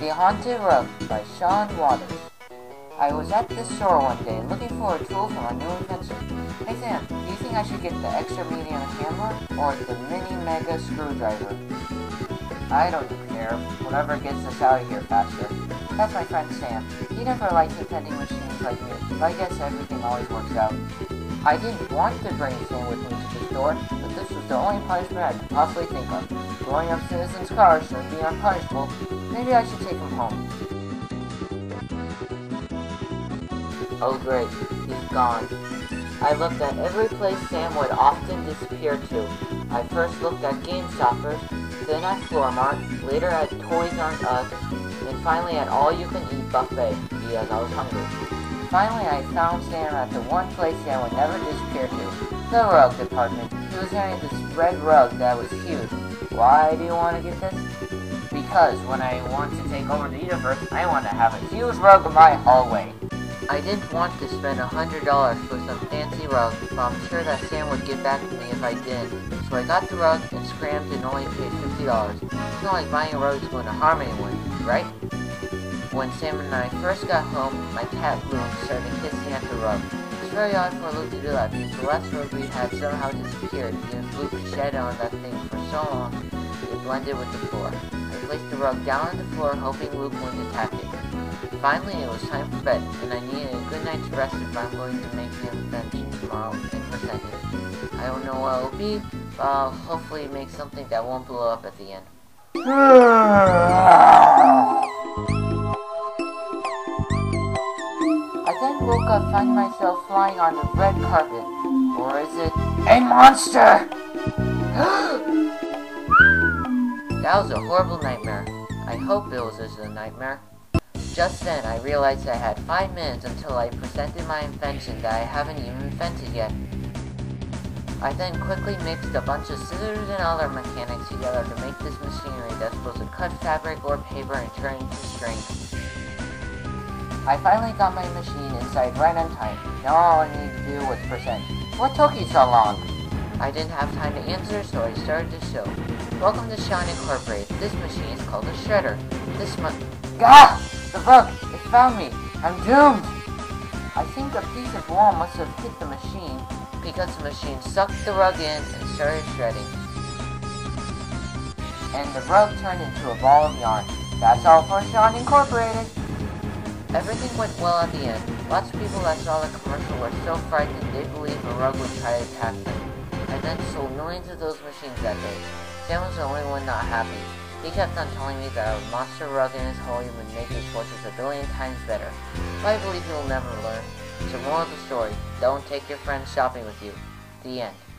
The Haunted Rug by Sean Waters. I was at the store one day looking for a tool for my new invention. Hey Sam, do you think I should get the extra medium hammer or the mini mega screwdriver? I don't care. Whatever gets us out of here faster. That's my friend Sam. He never liked inventing machines like me, but I guess everything always works out. I didn't want to bring Sam with me to the store, but this was the only punishment I could possibly think of. Blowing up citizens' cars should be unpunishable. Maybe I should take him home. Oh great, he's gone. I looked at every place Sam would often disappear to. I first looked at GameStoppers, then at Floor Mart, later at Toys R Us, and finally at All You Can Eat Buffet, because I was hungry. Finally, I found Sam at the one place Sam would never disappear to, the rug department. He was wearing this red rug that was huge. Why do you want to get this? Because when I want to take over the universe, I want to have a huge rug in my hallway. I didn't want to spend a hundred dollars for some fancy rug, but I'm sure that Sam would get back to me if I did. So I got the rug and scrammed and only paid fifty dollars. It's not like buying a rug is going to harm anyone, right? When Sam and I first got home, my cat Luke started hissing at the rug. It's very odd for Luke to do that because the last rug we had somehow disappeared because Luke shed on that thing for so long it blended with the floor. I placed the rug down on the floor hoping Luke wouldn't attack it. Finally, it was time for bed, and I needed a good night's rest if I'm going to make the invention tomorrow and present it. I don't know what it will be, but I'll hopefully make something that won't blow up at the end. woke up finding myself flying on the red carpet. Or is it a monster? that was a horrible nightmare. I hope it was just a nightmare. Just then, I realized I had five minutes until I presented my invention that I haven't even invented yet. I then quickly mixed a bunch of scissors and other mechanics together to make this machinery that's supposed to cut fabric or paper and turn it into string. I finally got my machine inside right on time. Now all I need to do was present. What took you so long? I didn't have time to answer, so I started the show. Welcome to Sean Incorporated. This machine is called a shredder. This mu- Gah! The bug! It found me! I'm doomed! I think a piece of wall must have hit the machine because the machine sucked the rug in and started shredding. And the rug turned into a ball of yarn. That's all for Sean Incorporated. Everything went well at the end. Lots of people that saw the commercial were so frightened they believed a rug would try to attack them. I then sold millions of those machines that day. Sam was the only one not happy. He kept on telling me that a monster rug in his home would make his fortunes a billion times better. But I believe he will never learn. So moral of the story, don't take your friends shopping with you. The end.